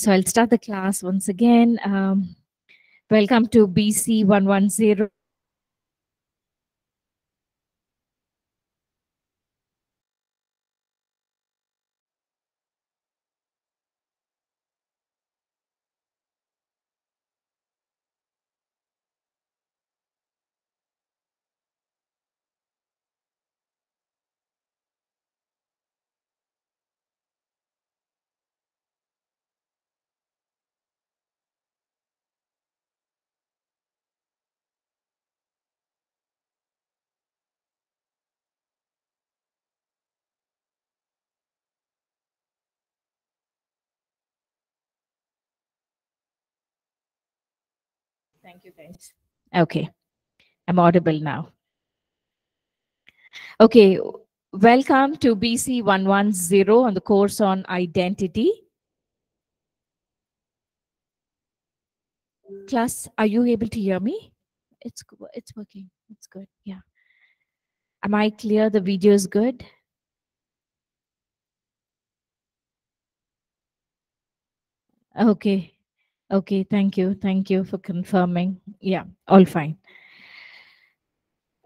So I'll start the class once again. Um, welcome to BC 110. Thank you, guys. Okay, I'm audible now. Okay, welcome to BC 110 on the course on identity. Class, are you able to hear me? It's it's working. It's good. Yeah. Am I clear? The video is good. Okay. Okay. Thank you. Thank you for confirming. Yeah. All fine.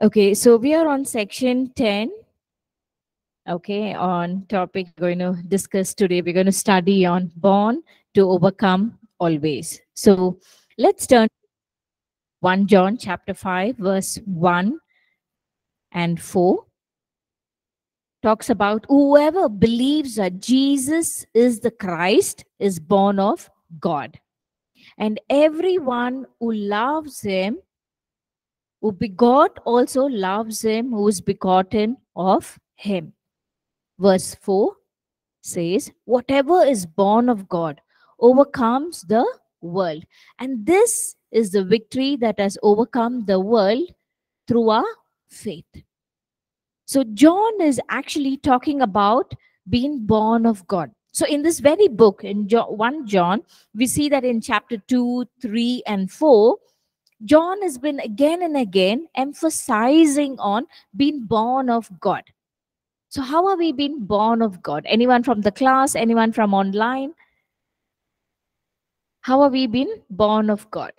Okay. So we are on section 10. Okay. On topic going to discuss today. We're going to study on born to overcome always. So let's turn 1 John chapter 5, verse 1 and 4 talks about whoever believes that Jesus is the Christ is born of God. And everyone who loves him, who begot, also loves him who is begotten of him. Verse 4 says, Whatever is born of God overcomes the world. And this is the victory that has overcome the world through our faith. So, John is actually talking about being born of God. So, in this very book, in Jo- 1 John, we see that in chapter 2, 3, and 4, John has been again and again emphasizing on being born of God. So, how are we being born of God? Anyone from the class? Anyone from online? How are we being born of God?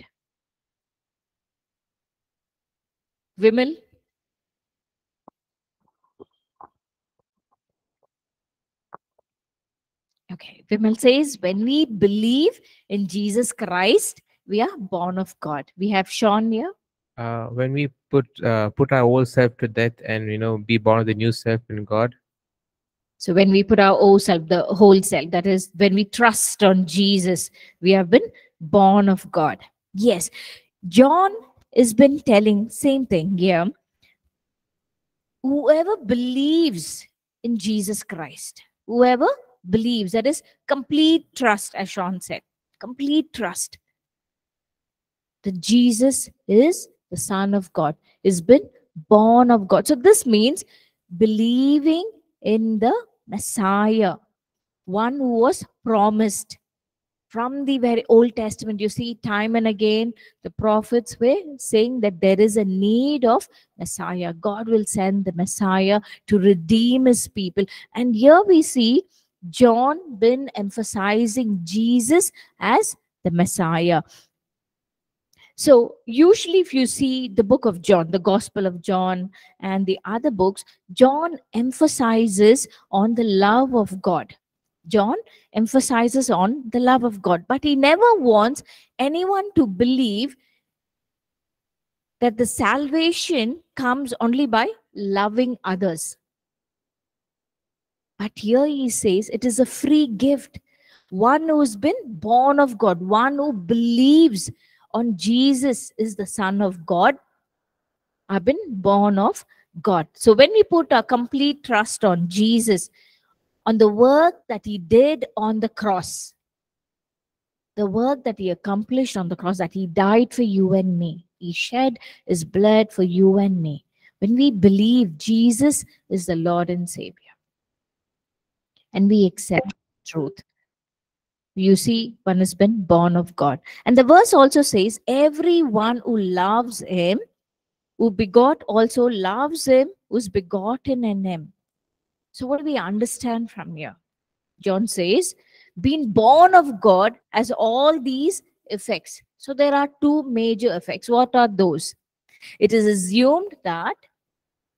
Vimal? Okay. Vimal says, when we believe in Jesus Christ, we are born of God. We have Sean here. uh, when we put uh, put our old self to death and you know be born of the new self in God. So when we put our old self, the whole self, that is when we trust on Jesus, we have been born of God. Yes. John has been telling same thing here. Whoever believes in Jesus Christ, whoever believes, that is complete trust, as Sean said, complete trust that Jesus is the Son of God, is been born of God. So this means believing in the Messiah, one who was promised from the very Old Testament. You see, time and again, the prophets were saying that there is a need of Messiah. God will send the Messiah to redeem his people. And here we see John been emphasizing Jesus as the Messiah. So, usually, if you see the book of John, the Gospel of John, and the other books, John emphasizes on the love of God. John emphasizes on the love of God, but he never wants anyone to believe that the salvation comes only by loving others. But here he says it is a free gift. One who's been born of God, one who believes on Jesus is the Son of God, I've been born of God. So when we put our complete trust on Jesus, on the work that he did on the cross, the work that he accomplished on the cross, that he died for you and me, he shed his blood for you and me. When we believe Jesus is the Lord and Savior, and we accept truth, you see, one has been born of God. And the verse also says, Everyone who loves him, who begot also loves him, who's begotten in him. So, what do we understand from here? John says, being born of God has all these effects. So there are two major effects. What are those? It is assumed that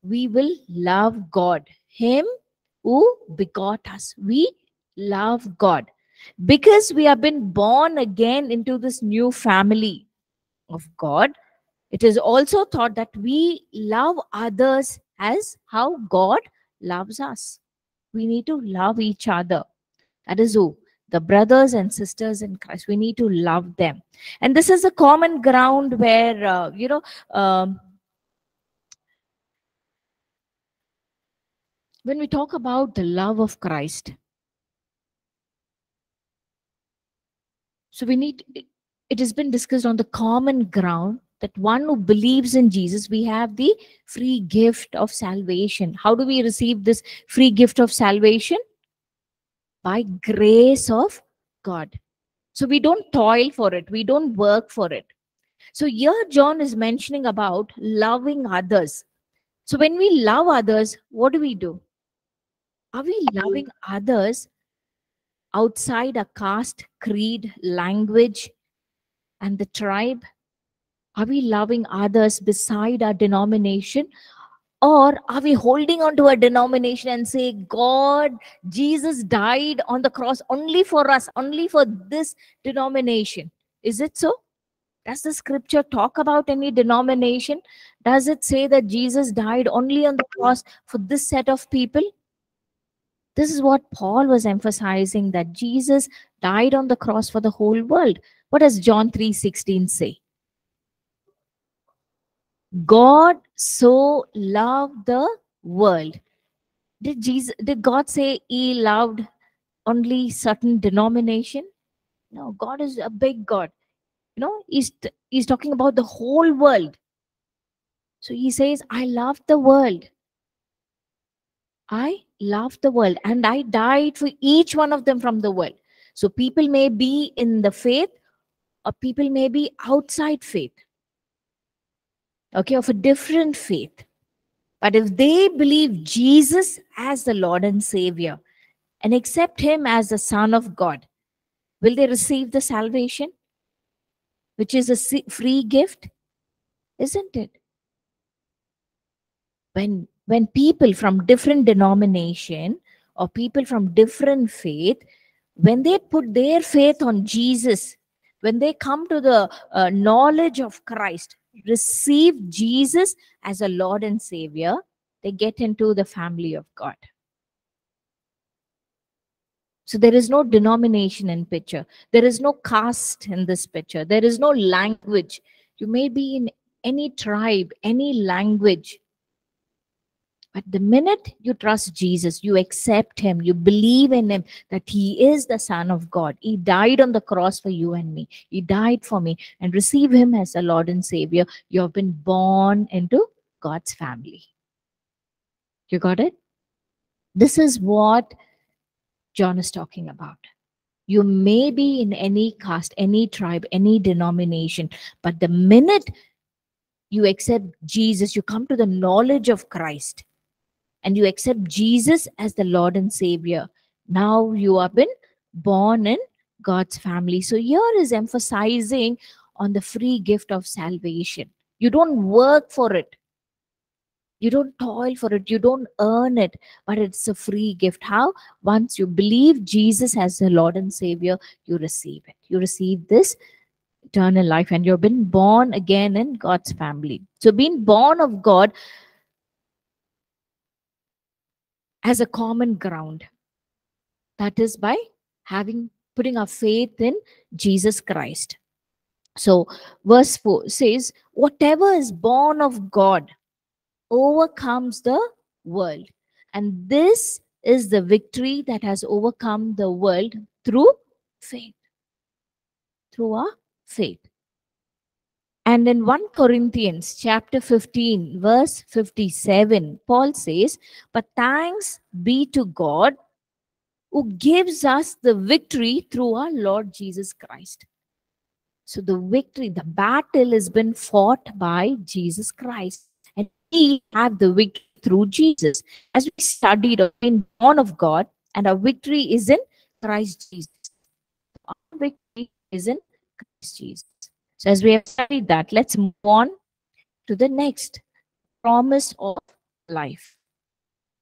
we will love God, Him who begot us. We love God because we have been born again into this new family of God. It is also thought that we love others as how God loves us. We need to love each other. That is who? The brothers and sisters in Christ. We need to love them. And this is a common ground where, uh, you know, um, when we talk about the love of Christ, so we need, it has been discussed on the common ground that one who believes in Jesus, we have the free gift of salvation. How do we receive this free gift of salvation? By grace of God. So we don't toil for it, we don't work for it. So here, John is mentioning about loving others. So when we love others, what do we do? Are we loving others outside a caste, creed, language, and the tribe? Are we loving others beside our denomination? Or are we holding on to a denomination and say, God, Jesus died on the cross only for us, only for this denomination? Is it so? Does the scripture talk about any denomination? Does it say that Jesus died only on the cross for this set of people? This is what Paul was emphasizing that Jesus died on the cross for the whole world. What does John 3:16 say? God so loved the world. Did Jesus did God say he loved only certain denomination? No, God is a big God. You know, he's he's talking about the whole world. So he says, I love the world. I love the world and I died for each one of them from the world. So people may be in the faith or people may be outside faith okay, of a different faith. But if they believe Jesus as the Lord and Savior and accept Him as the Son of God, will they receive the salvation, which is a free gift? Isn't it? When, when people from different denomination or people from different faith, when they put their faith on Jesus, when they come to the uh, knowledge of Christ, receive Jesus as a Lord and Savior, they get into the family of God. So there is no denomination in picture. There is no caste in this picture. There is no language. You may be in any tribe, any language. But the minute you trust Jesus, you accept him, you believe in him that he is the Son of God. He died on the cross for you and me. He died for me and receive him as a Lord and Savior. You have been born into God's family. You got it? This is what John is talking about. You may be in any caste, any tribe, any denomination, but the minute you accept Jesus, you come to the knowledge of Christ, and you accept Jesus as the Lord and Savior, now you have been born in God's family. So here is emphasizing on the free gift of salvation. You don't work for it. You don't toil for it. You don't earn it, but it's a free gift. How? Once you believe Jesus as the Lord and Savior, you receive it. You receive this eternal life and you've been born again in God's family. So being born of God as a common ground. That is by having putting our faith in Jesus Christ. So, verse 4 says, Whatever is born of God overcomes the world. And this is the victory that has overcome the world through faith. Through our faith. And in 1 Corinthians chapter 15, verse 57, Paul says, But thanks be to God who gives us the victory through our Lord Jesus Christ. So the victory, the battle has been fought by Jesus Christ. And we have the victory through Jesus. As we studied, in born of God, and our victory is in Christ Jesus. Our victory is in Christ Jesus. So, as we have studied that, let's move on to the next promise of life.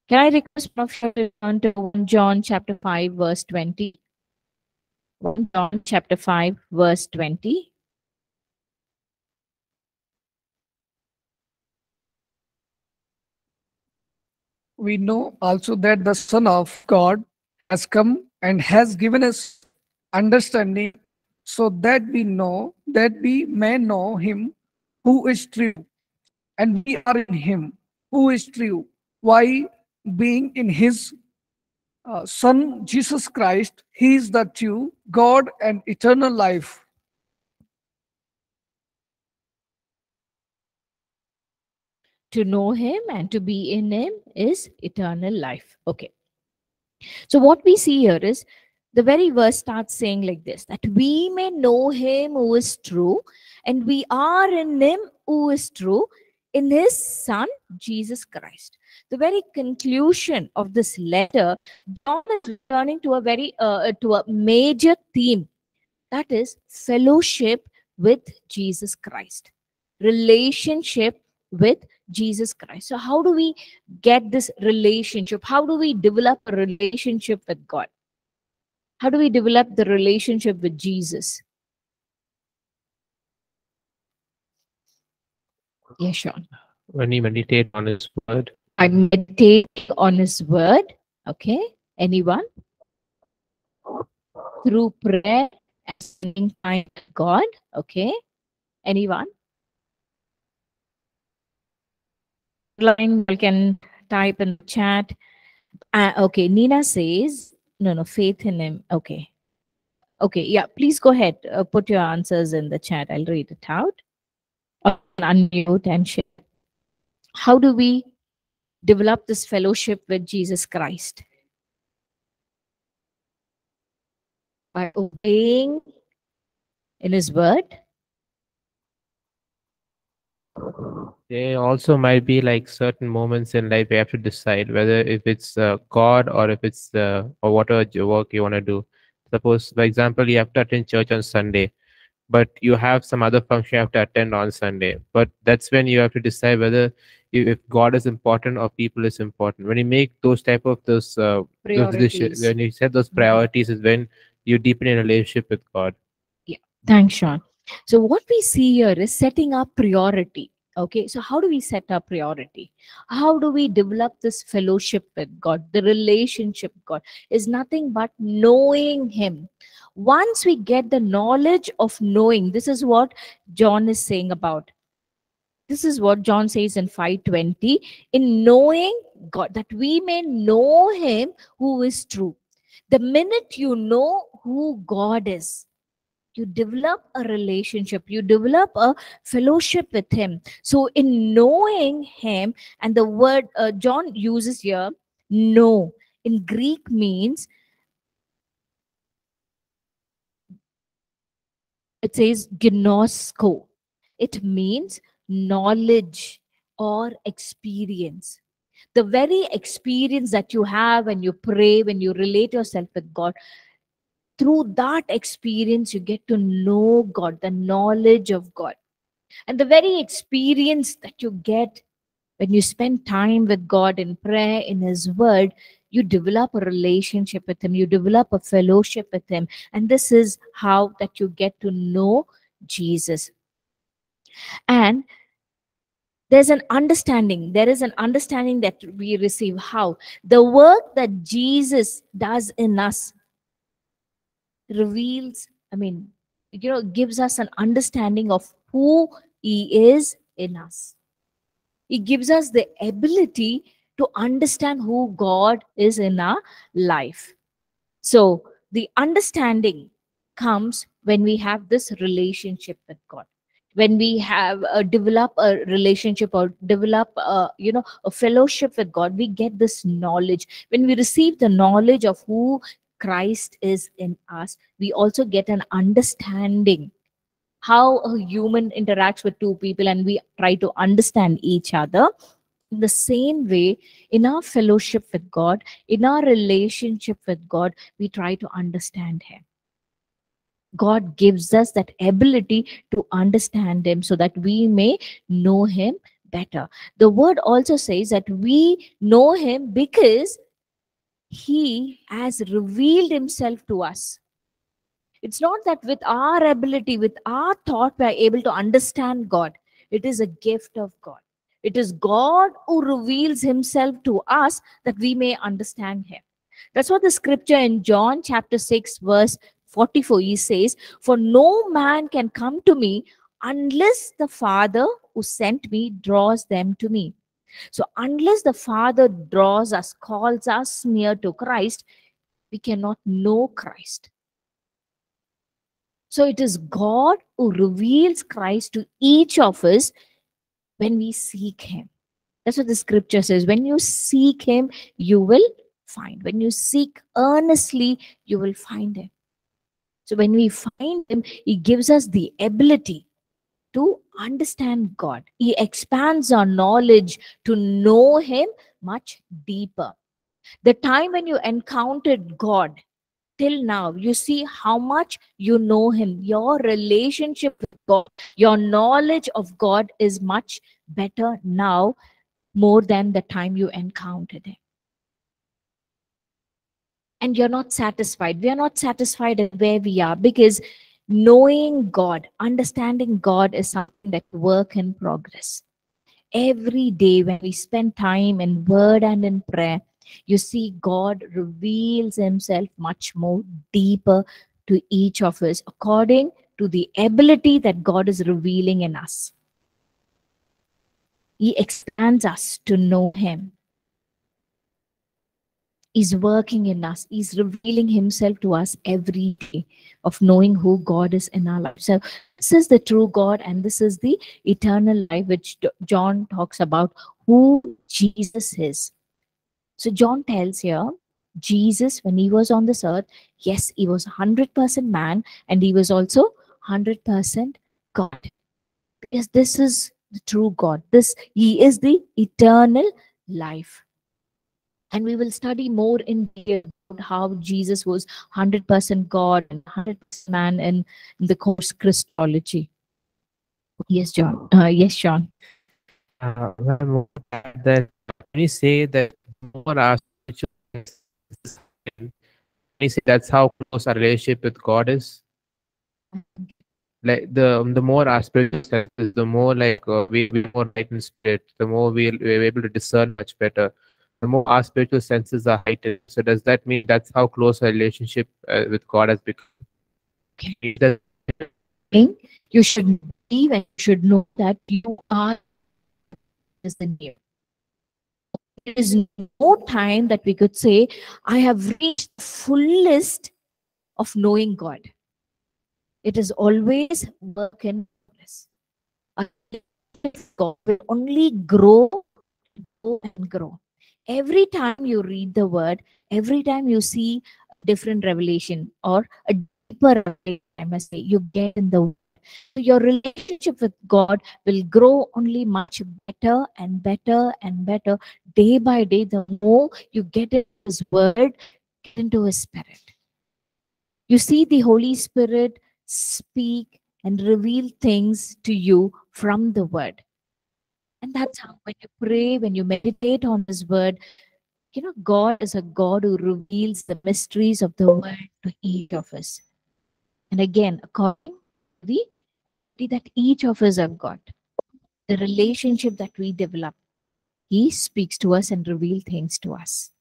Can I request Professor to turn to 1 John chapter 5, verse 20? 1 John chapter 5, verse 20. we know also that the Son of God has come and has given us understanding so that we know that we may know him who is true and we are in him who is true why being in his uh, son jesus christ he is the true god and eternal life to know him and to be in him is eternal life. Okay. So, what we see here is the very verse starts saying like this that we may know him who is true, and we are in him who is true, in his son, Jesus Christ. The very conclusion of this letter, John is returning to a very uh, to a major theme that is fellowship with Jesus Christ, relationship with Jesus Christ. So, how do we get this relationship? How do we develop a relationship with God? How do we develop the relationship with Jesus? Yes, Sean. When you meditate on His word, I meditate on His word. Okay. Anyone? Through prayer and spending time with God. Okay. Anyone? line you can type in the chat uh, okay nina says no no faith in him. Okay. Okay yeah please go ahead. Uh, put your answers in the chat. I'll read it out. Uh, unmute and share. How do we develop this fellowship with jesus christ? By obeying in his word there also might be like certain moments in life you have to decide whether if it's uh, God or if it's uh, or whatever work you want to do. Suppose, for example, you have to attend church on Sunday, but you have some other function you have to attend on Sunday. But that's when you have to decide whether if God is important or people is important. When you make those type of those, uh, those decisions, when you set those Mhm. priorities, is when you deepen a relationship with God. Yeah, thanks, Sean. So what we see here is setting up priority. Okay, so how do we set up priority? How do we develop this fellowship with God? The relationship with God is nothing but knowing Him. Once we get the knowledge of knowing, this is what John is saying about. This is what John says in 520 in knowing God, that we may know Him who is true. The minute you know who God is, you develop a relationship you develop a fellowship with him. So in knowing him and the word uh, john uses here know in greek means it says ginosko. It means knowledge or experience. The very experience that you have when you pray when you relate yourself with god through that experience you get to know god the knowledge of god. And the very experience that you get when you spend time with god in prayer in his word you develop a relationship with him you develop a fellowship with him. And this is how that you get to know jesus. And there's an understanding there is an understanding that we receive. How? The work that jesus does in us reveals i mean you know gives us an understanding of who he is in us. He gives us the ability to understand who god is in our life. So the understanding comes when we have this relationship with god. When we have uh, develop a relationship or develop a, you know a fellowship with god we get this knowledge. When we receive the knowledge of who Christ is in us, we also get an understanding how a human interacts with two people and we try to understand each other. In the same way, in our fellowship with God, in our relationship with God, we try to understand Him. God gives us that ability to understand Him so that we may know Him better. The word also says that we know Him because He has revealed Himself to us. It's not that with our ability, with our thought, we are able to understand God. It is a gift of God. It is God who reveals Himself to us that we may understand Him. That's what the scripture in John chapter 6, verse 44 he says, For no man can come to me unless the Father who sent me draws them to me. So, unless the Father draws us, calls us near to Christ, we cannot know Christ. So, it is God who reveals Christ to each of us when we seek Him. That's what the scripture says. When you seek Him, you will find. When you seek earnestly, you will find Him. So when we find Him, He gives us the ability to understand God. He expands our knowledge to know Him much deeper. The time when you encountered God till now, you see how much you know Him. Your relationship with God, your knowledge of God is much better now more than the time you encountered Him and you're not satisfied. We are not satisfied at where we are because knowing God, understanding God is something that work in progress. Every day when we spend time in word and in prayer, you see God reveals himself much more deeper to each of us according to the ability that God is revealing in us. He expands us to know him is working in us. He's revealing himself to us every day of knowing who God is in our life. So this is the true God and this is the eternal life which John talks about who Jesus is. So John tells here, Jesus, when he was on this earth, yes, he was 100% man and he was also 100% God. Because this is the true God. This, he is the eternal life and we will study more in detail how Jesus was 100% God and 100% man in, in the course Christology. Yes, John. Uh, yes, Sean. Uh, that when you say that more our when you say that's how close our relationship with God is, like the the more our spiritual the more like uh, we we more light spirit, the more we we're able to discern much better more our spiritual senses are heightened. So does that mean that's how close our relationship uh, with God has become? Okay. You should believe and you should know that you are is the near. There is no time that we could say, I have reached the fullest of knowing God. It is always work in progress. God will only grow, grow and grow every time you read the word, every time you see different revelation or a deeper, I must say, you get in the word. So your relationship with God will grow only much better and better and better day by day. The more you get in His Word, into His Spirit. You see the Holy Spirit speak and reveal things to you from the Word. And that's how, when you pray, when you meditate on His word, you know, God is a God who reveals the mysteries of the word to each of us. And again, according to the that each of us have got, the relationship that we develop, He speaks to us and reveals things to us.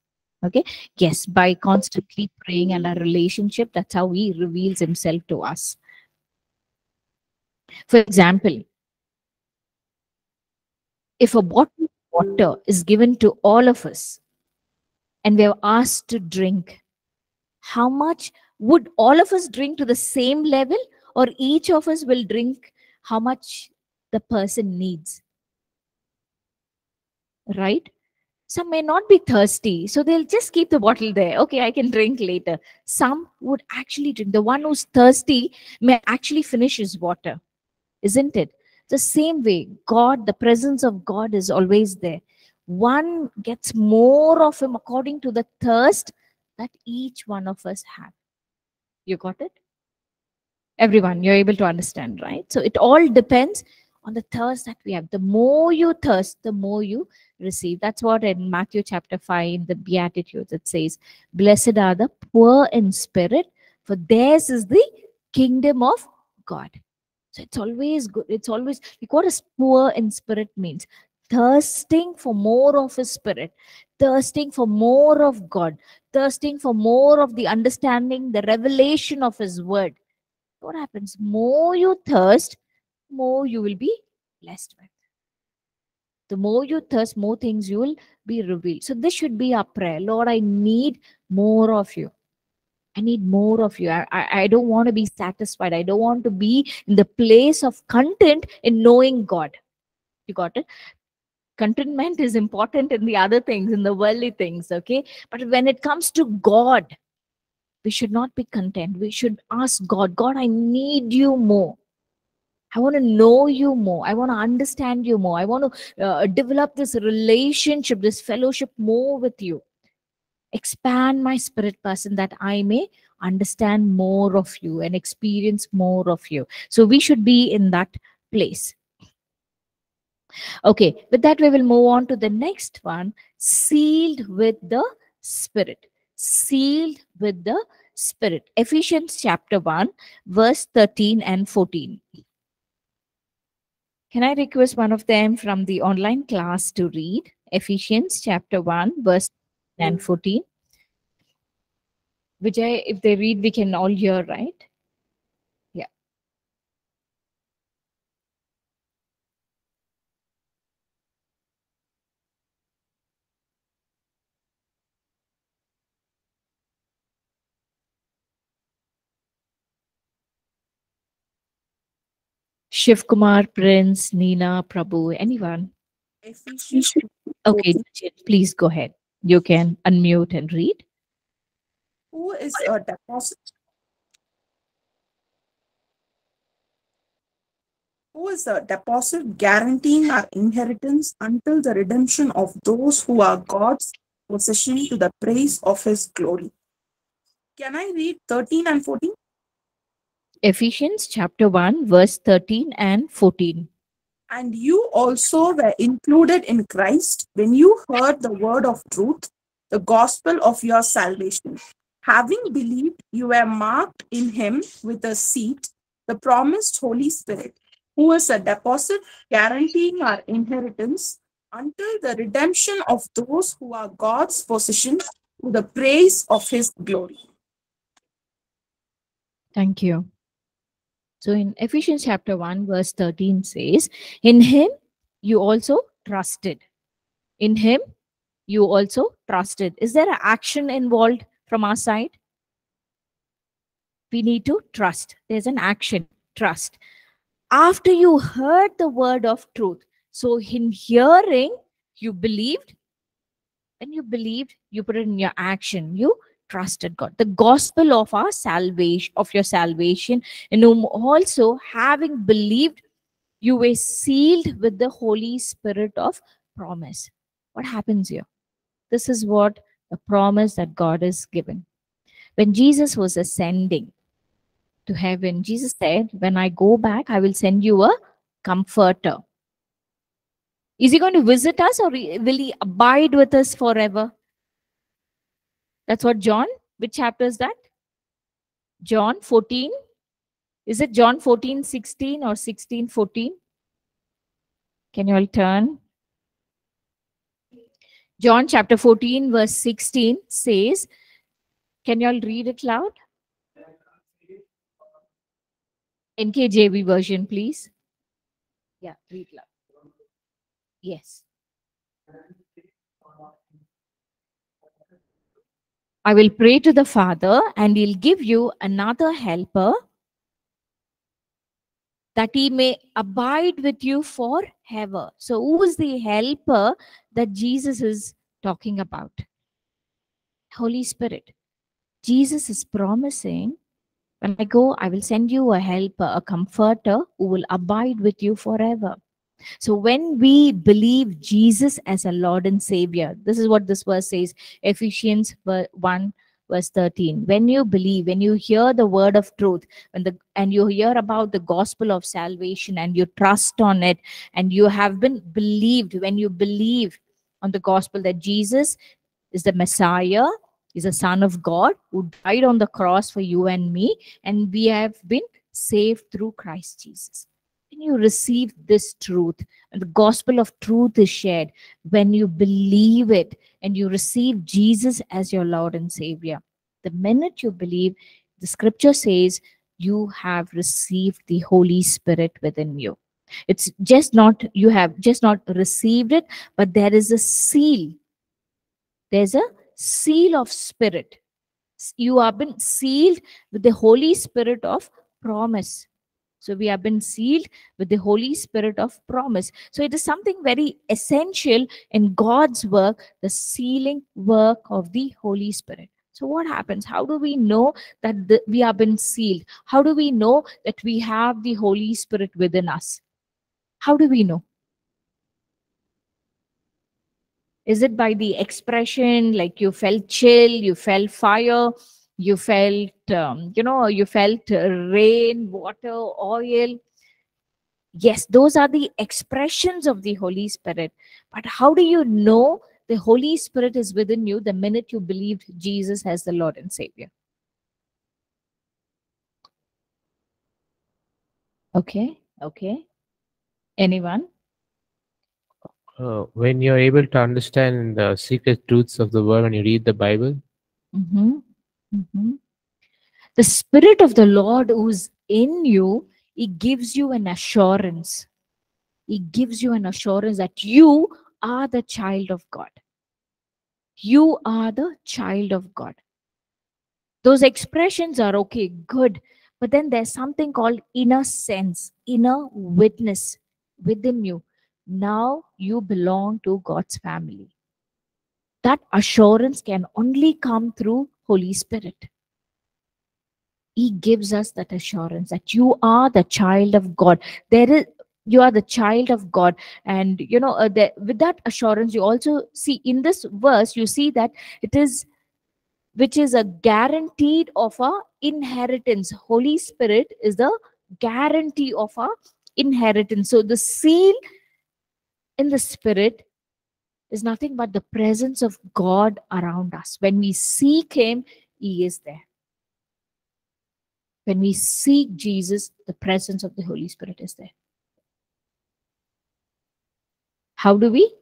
Okay. Yes, by constantly praying and our relationship, that's how He reveals Himself to us. For example, if a bottle of water is given to all of us and we are asked to drink, how much would all of us drink to the same level or each of us will drink how much the person needs? Right? Some may not be thirsty, so they'll just keep the bottle there. Okay, I can drink later. Some would actually drink. The one who's thirsty may actually finish his water, isn't it? The same way, God, the presence of God is always there. One gets more of Him according to the thirst that each one of us have. You got it? Everyone, you're able to understand, right? So it all depends on the thirst that we have. The more you thirst, the more you receive. That's what in Matthew chapter 5, in the Beatitudes, it says, Blessed are the poor in spirit, for theirs is the kingdom of God. So it's always good. It's always like what is poor in spirit means? Thirsting for more of his spirit, thirsting for more of God, thirsting for more of the understanding, the revelation of his word. What happens? More you thirst, more you will be blessed with. The more you thirst, more things you will be revealed. So this should be our prayer. Lord, I need more of you. I need more of you. I, I, don't want to be satisfied. I don't want to be in the place of content in knowing God. You got it? Contentment is important in the other things, in the worldly things, okay? But when it comes to God, we should not be content. We should ask God, God, I need you more. I want to know you more. I want to understand you more. I want to uh, develop this relationship, this fellowship more with you. Expand my spirit person that I may understand more of you and experience more of you. So we should be in that place. Okay, with that, we will move on to the next one sealed with the Spirit. Sealed with the Spirit. Ephesians chapter 1, verse 13 and 14. Can I request one of them from the online class to read Ephesians chapter 1, verse and 14? Vijay, if they read, we can all hear, right? Yeah. Shiv Kumar, Prince, Nina, Prabhu, anyone? Okay, please go ahead. You can unmute and read. who is a deposit who is a deposit guaranteeing our inheritance until the redemption of those who are God's possession to the praise of his glory. Can I read 13 and 14? Ephesians chapter 1, verse 13 and 14. And you also were included in Christ when you heard the word of truth, the gospel of your salvation. Having believed, you were marked in him with a seat, the promised Holy Spirit, who is a deposit guaranteeing our inheritance until the redemption of those who are God's possession to the praise of his glory. Thank you. So in Ephesians chapter 1, verse 13 says, In him you also trusted. In him you also trusted. Is there an action involved from our side? We need to trust. There's an action, trust. After you heard the word of truth, so in hearing, you believed. and you believed, you put it in your action. You trusted God. The gospel of our salvation, of your salvation, in whom also having believed, you were sealed with the Holy Spirit of promise. What happens here? This is what the promise that God has given. When Jesus was ascending to heaven, Jesus said, When I go back, I will send you a comforter. Is he going to visit us or will he abide with us forever? That's what John, which chapter is that? John 14. Is it John 14, 16 or 16, 14? Can you all turn? John chapter 14, verse 16 says, Can you all read it loud? NKJV version, please. Yeah, read loud. Yes. I will pray to the Father, and He'll give you another helper that He may abide with you forever. So, who is the helper that Jesus is talking about? Holy Spirit. Jesus is promising, when I go, I will send you a helper, a comforter who will abide with you forever. So when we believe Jesus as a Lord and Savior, this is what this verse says, Ephesians 1 verse 13 when you believe when you hear the word of truth when the and you hear about the gospel of salvation and you trust on it and you have been believed when you believe on the gospel that jesus is the messiah is the son of god who died on the cross for you and me and we have been saved through christ jesus when you receive this truth and the gospel of truth is shared when you believe it and you receive Jesus as your Lord and Savior. The minute you believe, the scripture says you have received the Holy Spirit within you. It's just not, you have just not received it, but there is a seal. There's a seal of spirit. You have been sealed with the Holy Spirit of promise. So we have been sealed with the Holy Spirit of promise. So it is something very essential in God's work, the sealing work of the Holy Spirit. So what happens? How do we know that the, we have been sealed? How do we know that we have the Holy Spirit within us? How do we know? Is it by the expression like you felt chill, you felt fire, you felt um, you know you felt rain water oil. Yes those are the expressions of the holy spirit. But how do you know the holy spirit is within you the minute you believed jesus as the lord and savior? Okay okay. Anyone? Uh, when you're able to understand the secret truths of the word when you read the Bible, Mhm. Mhm. The Spirit of the Lord who's in you, He gives you an assurance. He gives you an assurance that you are the child of God. You are the child of God. Those expressions are okay, good, but then there's something called inner sense, inner witness within you. Now you belong to God's family that assurance can only come through holy spirit. He gives us that assurance that you are the child of god. There is you are the child of god. And you know uh, the, with that assurance you also see in this verse you see that it is which is a guaranteed of our inheritance. Holy spirit is the guarantee of our inheritance. So the seal in the spirit is nothing but the presence of God around us. When we seek Him, He is there. When we seek Jesus, the presence of the Holy Spirit is there. How do we?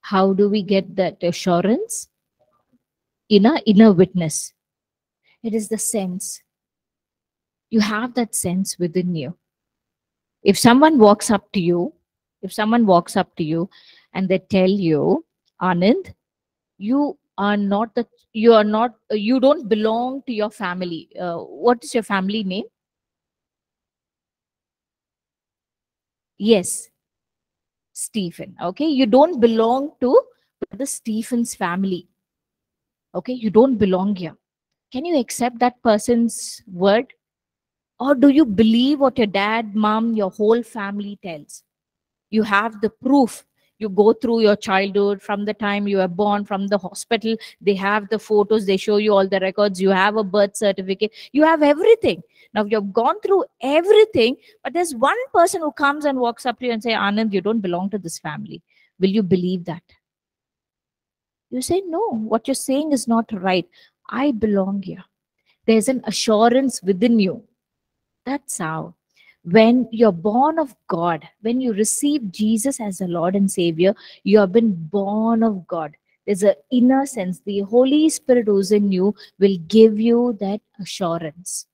How do we get that assurance? Inner inner witness. It is the sense. You have that sense within you if someone walks up to you if someone walks up to you and they tell you anand you are not the you are not you don't belong to your family uh, what is your family name? Yes. Stephen. Okay? You don't belong to the stephen's family. Okay? You don't belong here. Can you accept that person's word or do you believe what your dad mom your whole family tells? You have the proof. You go through your childhood from the time you were born from the hospital. They have the photos. They show you all the records. You have a birth certificate. You have everything. Now you've gone through everything but there's one person who comes and walks up to you and say anand you don't belong to this family. Will you believe that? You say no what you're saying is not right. I belong here. There's an assurance within you that's how. When you're born of God, when you receive Jesus as the Lord and Savior, you have been born of God. There's an inner sense. The Holy Spirit who's in you will give you that assurance.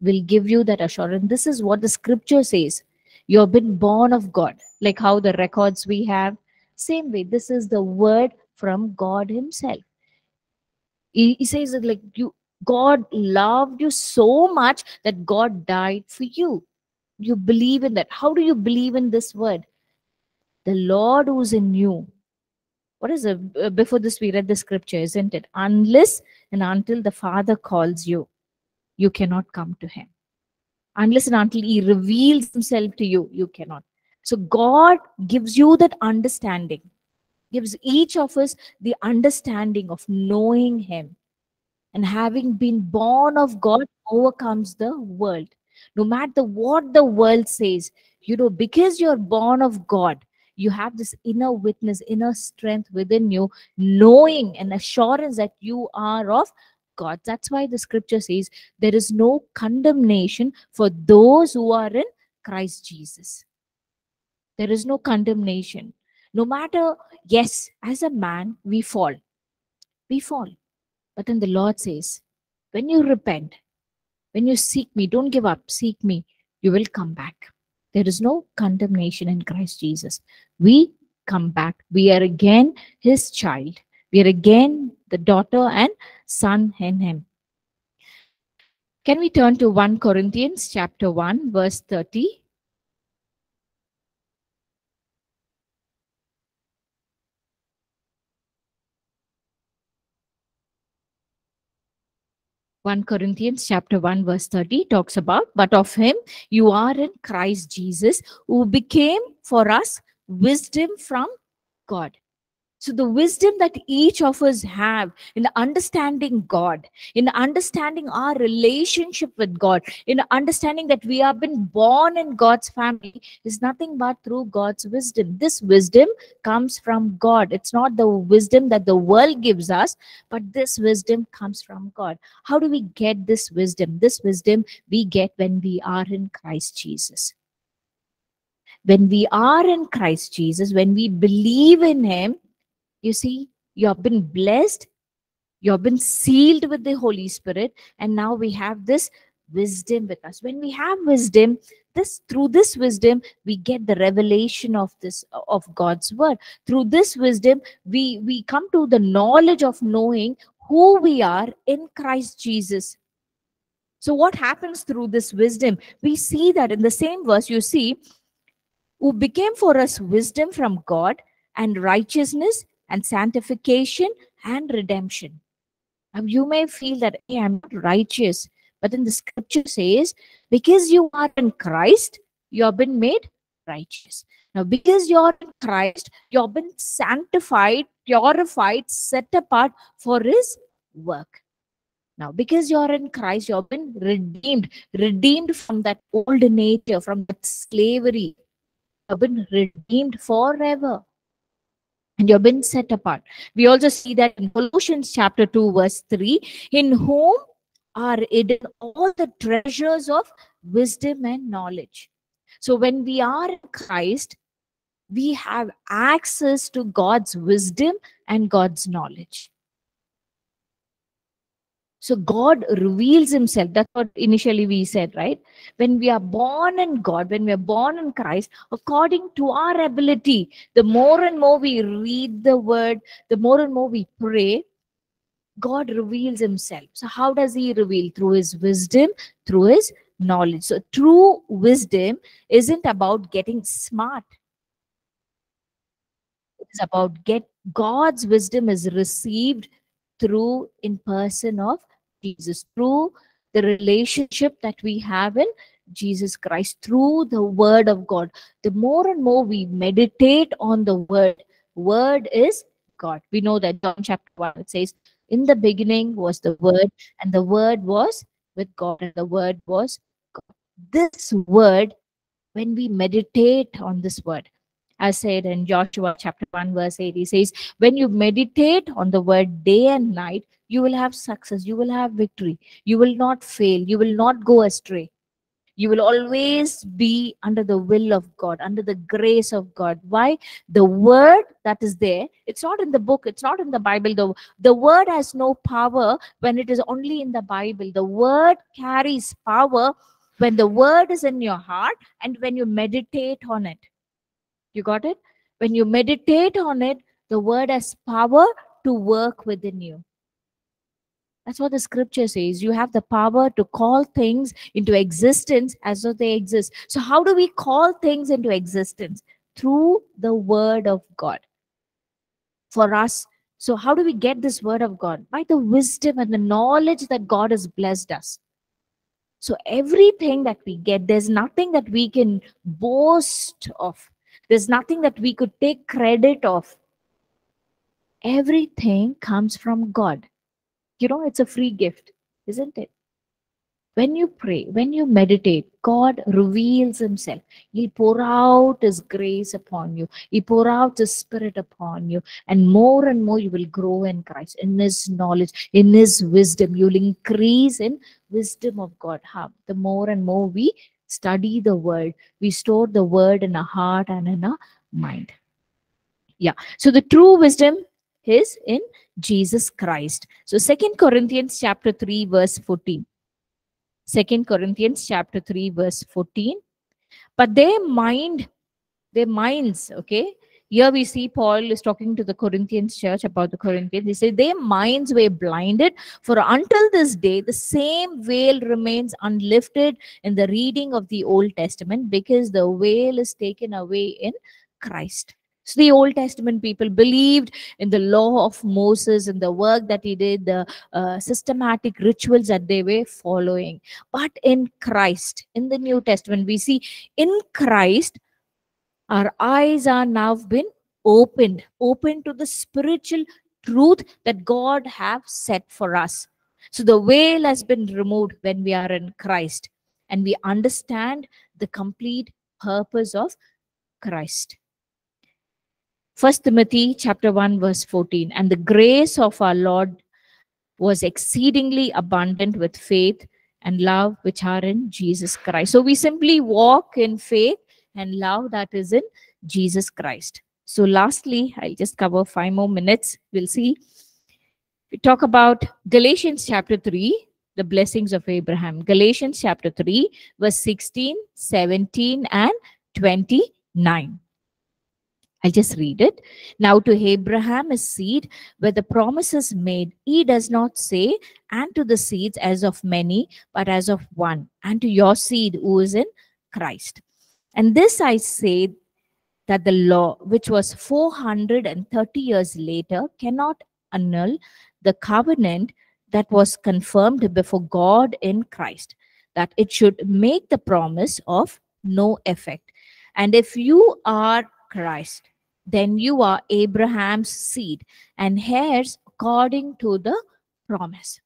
Will give you that assurance. This is what the scripture says. You have been born of God, like how the records we have. Same way, this is the word from God Himself. He, says that like you God loved you so much that God died for you. You believe in that. How do you believe in this word? The Lord who's in you. What is it? Uh, Before this, we read the scripture, isn't it? Unless and until the Father calls you, you cannot come to Him. Unless and until He reveals Himself to you, you cannot. So God gives you that understanding, gives each of us the understanding of knowing Him. And having been born of God overcomes the world. No matter what the world says, you know, because you're born of God, you have this inner witness, inner strength within you, knowing and assurance that you are of God. That's why the scripture says there is no condemnation for those who are in Christ Jesus. There is no condemnation. No matter, yes, as a man, we fall. We fall. But then the Lord says, when you repent, when you seek me, don't give up, seek me, you will come back. There is no condemnation in Christ Jesus. We come back. We are again his child. We are again the daughter and son in him. Can we turn to 1 Corinthians chapter 1 verse 30? One Corinthians chapter 1 verse 30 talks about, but of him you are in Christ Jesus, who became for us wisdom from God. So the wisdom that each of us have in understanding God, in understanding our relationship with God, in understanding that we have been born in God's family is nothing but through God's wisdom. This wisdom comes from God. It's not the wisdom that the world gives us, but this wisdom comes from God. How do we get this wisdom? This wisdom we get when we are in Christ Jesus. When we are in Christ Jesus, when we believe in Him, you see, you have been blessed, you have been sealed with the Holy Spirit, and now we have this wisdom with us. When we have wisdom, this through this wisdom we get the revelation of this of god's word. Through this wisdom we we come to the knowledge of knowing who we are in christ jesus. So what happens through this wisdom? We see that in the same verse you see who became for us wisdom from god and righteousness and sanctification and redemption. Now, you may feel that hey, I'm not righteous, but then the scripture says, because you are in Christ, you have been made righteous. Now, because you're in Christ, you have been sanctified, purified, set apart for His work. Now, because you're in Christ, you have been redeemed, redeemed from that old nature, from that slavery. You have been redeemed forever and you've been set apart. We also see that in Colossians chapter 2, verse 3, in whom are hidden all the treasures of wisdom and knowledge. So when we are in Christ, we have access to God's wisdom and God's knowledge. So God reveals himself. That's what initially we said, right? When we are born in God, when we are born in Christ, according to our ability, the more and more we read the word, the more and more we pray, God reveals himself. So how does he reveal? Through his wisdom, through his knowledge. So true wisdom isn't about getting smart. It's about get God's wisdom is received through in person of Jesus, through the relationship that we have in Jesus Christ, through the word of God. The more and more we meditate on the word, word is God. We know that John chapter 1 it says, In the beginning was the word, and the word was with God, and the word was God. This word, when we meditate on this word, as said in Joshua chapter 1, verse 8, he says, When you meditate on the word day and night, you will have success, you will have victory, you will not fail, you will not go astray. You will always be under the will of God, under the grace of God. Why? The word that is there, it's not in the book, it's not in the Bible. The, the word has no power when it is only in the Bible. The word carries power when the word is in your heart and when you meditate on it. You got it? When you meditate on it, the word has power to work within you. That's what the scripture says. You have the power to call things into existence as though they exist. So, how do we call things into existence? Through the word of God. For us, so how do we get this word of God? By the wisdom and the knowledge that God has blessed us. So, everything that we get, there's nothing that we can boast of There's nothing that we could take credit of. Everything comes from God. You know, it's a free gift, isn't it? When you pray, when you meditate, God reveals Himself. He'll pour out His grace upon you, He pour out His Spirit upon you, and more and more you will grow in Christ, in His knowledge, in His wisdom. You'll increase in wisdom of God. How? The more and more we study the word, we store the word in our heart and in our mind. Yeah. So the true wisdom is in Jesus Christ. So Second Corinthians chapter 3, verse 14. Second Corinthians chapter 3, verse 14. But their mind, their minds, okay. Here we see Paul is talking to the Corinthians church about the Corinthians. He said, Their minds were blinded, for until this day, the same veil remains unlifted in the reading of the Old Testament because the veil is taken away in Christ. So the Old Testament people believed in the law of Moses and the work that he did, the uh, systematic rituals that they were following. But in Christ, in the New Testament, we see in Christ, our eyes are now been opened, open to the spiritual truth that God have set for us. So the veil has been removed when we are in Christ and we understand the complete purpose of Christ. First Timothy chapter 1 verse 14 and the grace of our Lord was exceedingly abundant with faith and love which are in Jesus Christ. So we simply walk in faith and love that is in Jesus Christ. So lastly, I'll just cover five more minutes. We'll see. We talk about Galatians chapter 3, the blessings of Abraham. Galatians chapter 3, verse 16, 17, and 29. I'll just read it. Now to Abraham his seed, where the promise is made, he does not say, and to the seeds as of many, but as of one, and to your seed who is in Christ. And this I say that the law, which was 430 years later, cannot annul the covenant that was confirmed before God in Christ, that it should make the promise of no effect. And if you are Christ, then you are Abraham's seed and heirs according to the promise.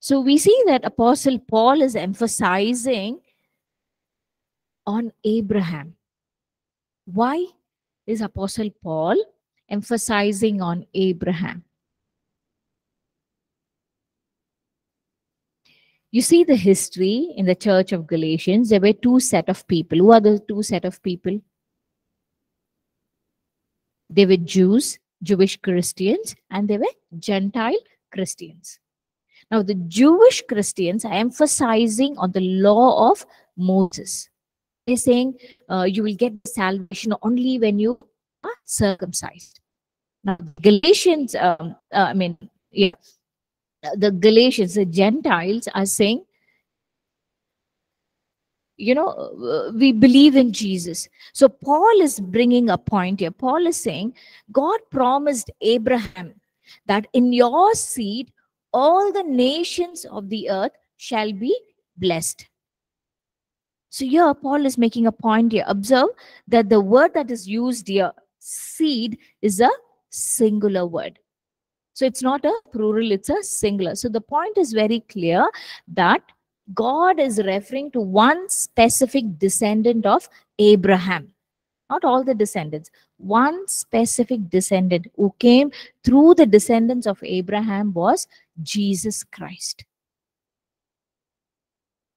So we see that Apostle Paul is emphasizing on Abraham. Why is Apostle Paul emphasizing on Abraham? You see the history in the church of Galatians, there were two set of people. Who are the two set of people? They were Jews, Jewish Christians, and they were Gentile Christians. Now, the Jewish Christians are emphasizing on the law of Moses. They're saying uh, you will get salvation only when you are circumcised. Now, Galatians, um, uh, I mean, yeah, the Galatians, the Gentiles are saying you know uh, we believe in jesus. So paul is bringing a point here. Paul is saying god promised abraham that in your seed all the nations of the earth shall be blessed so here paul is making a point here observe that the word that is used here seed is a singular word so it's not a plural it's a singular so the point is very clear that God is referring to one specific descendant of Abraham. Not all the descendants. One specific descendant who came through the descendants of Abraham was Jesus Christ.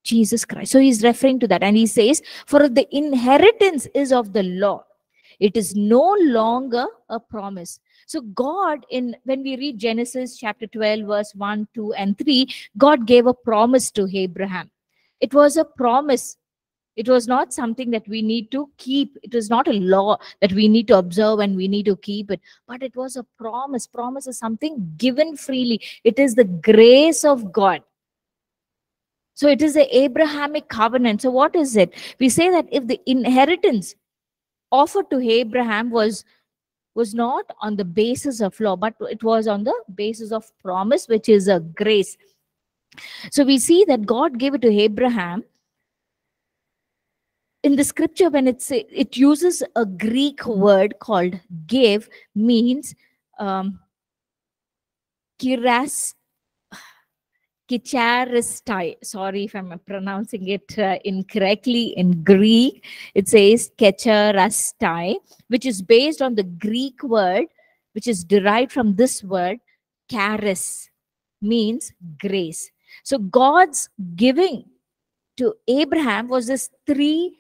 Jesus Christ. So he's referring to that. And he says, For the inheritance is of the law. It is no longer a promise. So God, in when we read Genesis chapter 12, verse 1, 2, and 3, God gave a promise to Abraham. It was a promise. It was not something that we need to keep. It was not a law that we need to observe and we need to keep it. But it was a promise. Promise is something given freely. It is the grace of God. So it is the Abrahamic covenant. So what is it? We say that if the inheritance offered to Abraham was was not on the basis of law, but it was on the basis of promise, which is a grace. So we see that God gave it to Abraham in the scripture when it's it uses a greek word called give means um kiras kicharistai sorry if i'm pronouncing it uh, incorrectly in greek. It says kecharastai which is based on the greek word which is derived from this word charis means grace. So god's giving to abraham was this three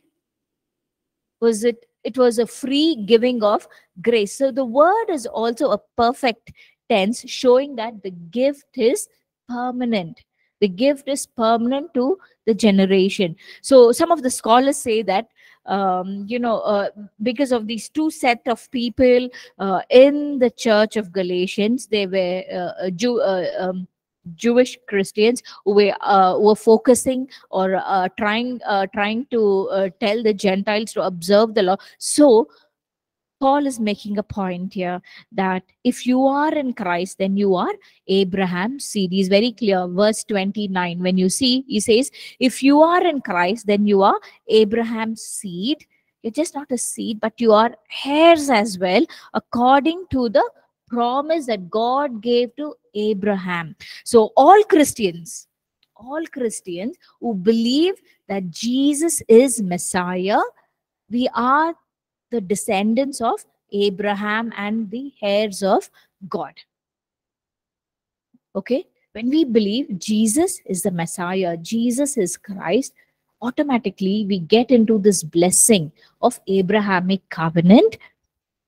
was it it was a free giving of grace. So the word is also a perfect tense showing that the gift is permanent the gift is permanent to the generation so some of the scholars say that um, you know uh, because of these two set of people uh, in the church of galatians they were uh, Jew, uh, um, Jewish Christians who were uh, were focusing or uh, trying uh, trying to uh, tell the Gentiles to observe the law. So Paul is making a point here that if you are in Christ, then you are Abraham's seed. He's very clear. Verse 29, when you see, he says, if you are in Christ, then you are Abraham's seed. You're just not a seed, but you are heirs as well, according to the promise that God gave to Abraham. So, all Christians, all Christians who believe that Jesus is Messiah, we are the descendants of Abraham and the heirs of God. Okay, when we believe Jesus is the Messiah, Jesus is Christ, automatically we get into this blessing of Abrahamic covenant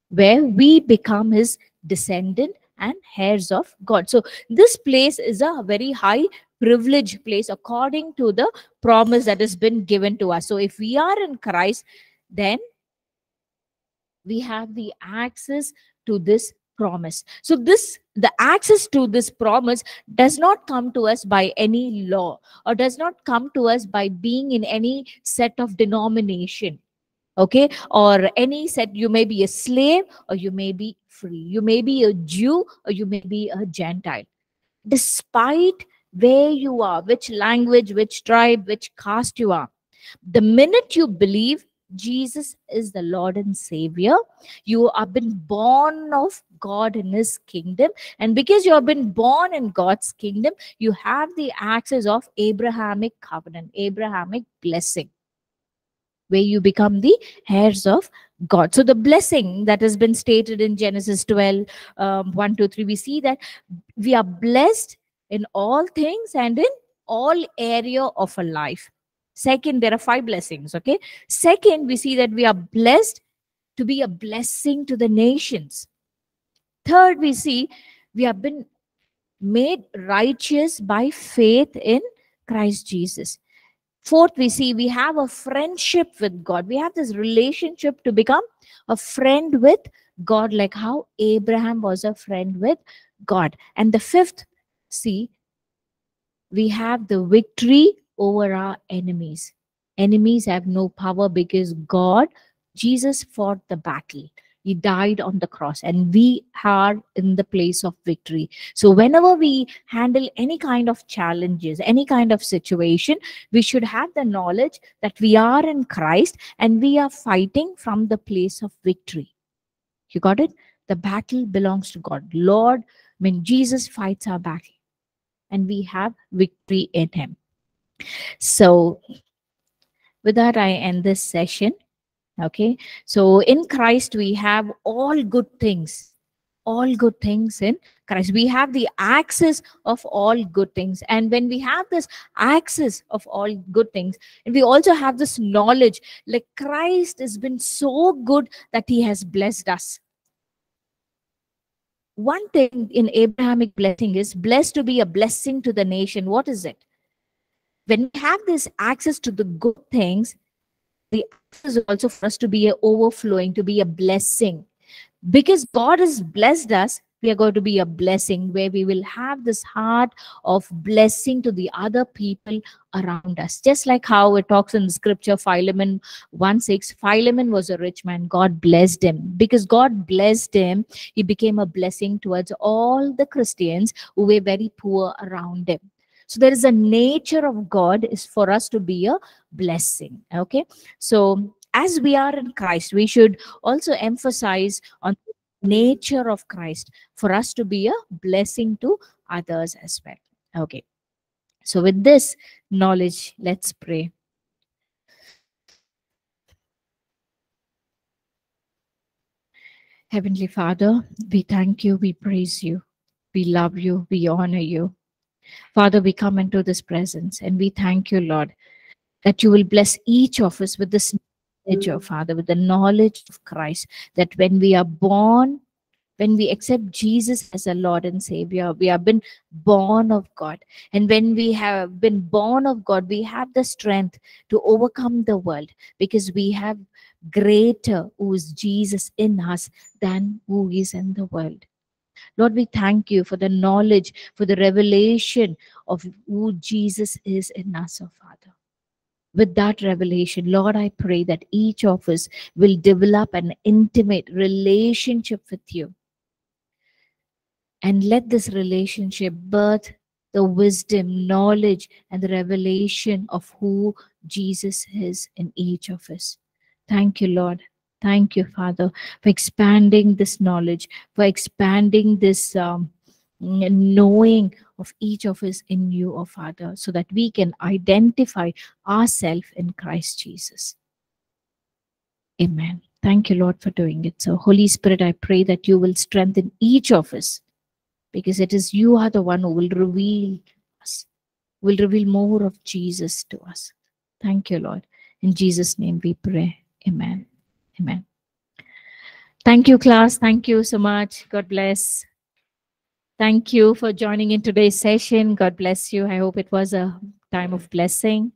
where we become his descendant and heirs of God. So this place is a very high privilege place according to the promise that has been given to us. So if we are in Christ, then we have the access to this promise. So this the access to this promise does not come to us by any law or does not come to us by being in any set of denomination okay? Or any set you may be a slave or you may be free. You may be a jew or you may be a gentile. Despite where you are which language which tribe which caste you are the minute you believe jesus is the lord and savior you have been born of god in his kingdom and because you have been born in god's kingdom you have the access of abrahamic covenant abrahamic blessing where you become the heirs of God. So the blessing that has been stated in Genesis 12, um, 1, 2, 3, we see that we are blessed in all things and in all area of our life. Second, there are five blessings, okay? Second, we see that we are blessed to be a blessing to the nations. Third, we see we have been made righteous by faith in Christ Jesus. Fourth, we see we have a friendship with God. We have this relationship to become a friend with God, like how Abraham was a friend with God. And the fifth, see, we have the victory over our enemies. Enemies have no power because God, Jesus fought the battle. He died on the cross, and we are in the place of victory. So, whenever we handle any kind of challenges, any kind of situation, we should have the knowledge that we are in Christ and we are fighting from the place of victory. You got it? The battle belongs to God. Lord, when Jesus fights our battle, and we have victory in Him. So, with that, I end this session. Okay? So in christ we have all good things. All good things in christ. We have the access of all good things. And when we have this access of all good things and we also have this knowledge like christ has been so good that he has blessed us. One thing in abrahamic blessing is blessed to be a blessing to the nation. What is it when we have this access to the good things the access is also for us to be a overflowing, to be a blessing. Because God has blessed us, we are going to be a blessing where we will have this heart of blessing to the other people around us. Just like how it talks in the scripture, Philemon 1 6, Philemon was a rich man. God blessed him. Because God blessed him, he became a blessing towards all the Christians who were very poor around him. So there is a nature of God is for us to be a blessing. Okay. So as we are in Christ, we should also emphasize on the nature of Christ for us to be a blessing to others as well. Okay. So with this knowledge, let's pray. Heavenly Father, we thank you, we praise you, we love you, we honor you. Father, we come into this presence and we thank you, Lord, that you will bless each of us with this knowledge, oh Father, with the knowledge of Christ, that when we are born, when we accept Jesus as a Lord and Savior, we have been born of God. And when we have been born of God, we have the strength to overcome the world because we have greater who is Jesus in us than who is in the world. Lord, we thank you for the knowledge, for the revelation of who Jesus is in us, oh Father. With that revelation, Lord, I pray that each of us will develop an intimate relationship with you. And let this relationship birth the wisdom, knowledge, and the revelation of who Jesus is in each of us. Thank you, Lord. Thank you, Father, for expanding this knowledge, for expanding this um, knowing of each of us in you, oh Father, so that we can identify ourselves in Christ Jesus. Amen. Thank you, Lord, for doing it. So, Holy Spirit, I pray that you will strengthen each of us because it is you are the one who will reveal us, will reveal more of Jesus to us. Thank you, Lord. In Jesus' name we pray. Amen. Amen. Thank you, class. Thank you so much. God bless. Thank you for joining in today's session. God bless you. I hope it was a time of blessing.